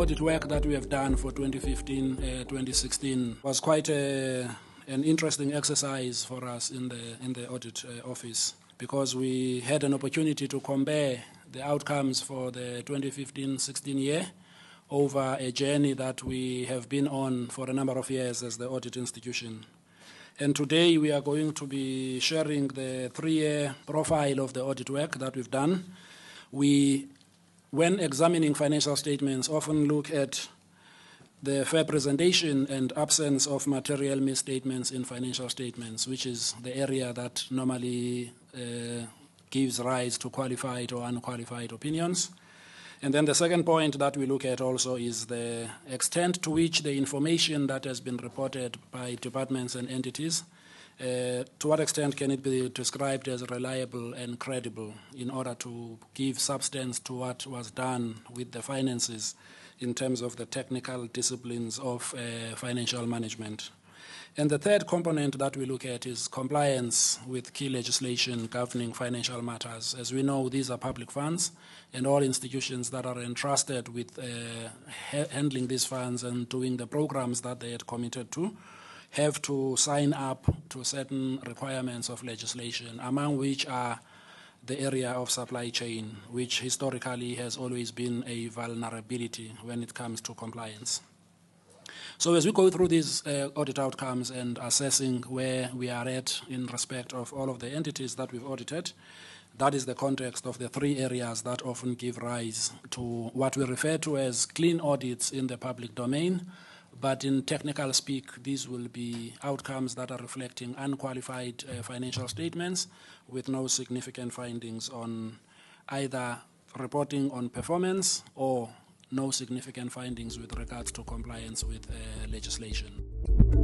audit work that we have done for 2015 uh, 2016 was quite a, an interesting exercise for us in the, in the audit uh, office because we had an opportunity to compare the outcomes for the 2015 16 year over a journey that we have been on for a number of years as the audit institution. And today we are going to be sharing the three year profile of the audit work that we've done. We, when examining financial statements, often look at the fair presentation and absence of material misstatements in financial statements, which is the area that normally uh, gives rise to qualified or unqualified opinions. And then the second point that we look at also is the extent to which the information that has been reported by departments and entities, uh, to what extent can it be described as reliable and credible in order to give substance to what was done with the finances in terms of the technical disciplines of uh, financial management. And the third component that we look at is compliance with key legislation governing financial matters. As we know, these are public funds, and all institutions that are entrusted with uh, ha- handling these funds and doing the programs that they had committed to have to sign up to certain requirements of legislation, among which are the area of supply chain, which historically has always been a vulnerability when it comes to compliance. So as we go through these uh, audit outcomes and assessing where we are at in respect of all of the entities that we've audited, that is the context of the three areas that often give rise to what we refer to as clean audits in the public domain. But in technical speak, these will be outcomes that are reflecting unqualified uh, financial statements with no significant findings on either reporting on performance or no significant findings with regards to compliance with uh, legislation.